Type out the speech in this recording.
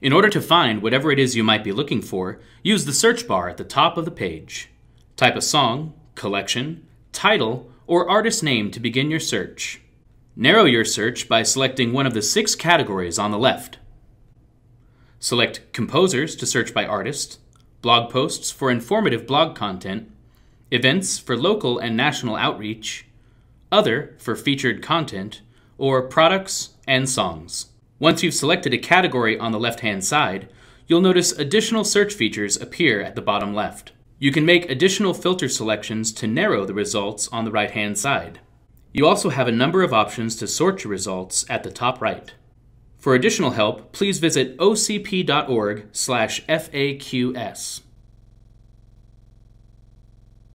In order to find whatever it is you might be looking for, use the search bar at the top of the page. Type a song, collection, title, or artist name to begin your search. Narrow your search by selecting one of the six categories on the left. Select Composers to search by artist, blog posts for informative blog content, events for local and national outreach, other for featured content, or products and songs. Once you've selected a category on the left hand side, you'll notice additional search features appear at the bottom left. You can make additional filter selections to narrow the results on the right hand side. You also have a number of options to sort your results at the top right. For additional help, please visit ocp.org/faqs.